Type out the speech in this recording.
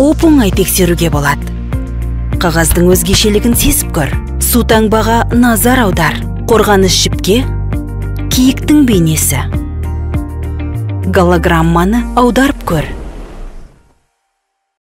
оп оңай тексеруге болады қағаздың өзгешелігін сезіп көр. Сутаңбаға назар аудар. Қорғаныш жіпке киіктің бейнесі. Голограмманы аударып көр.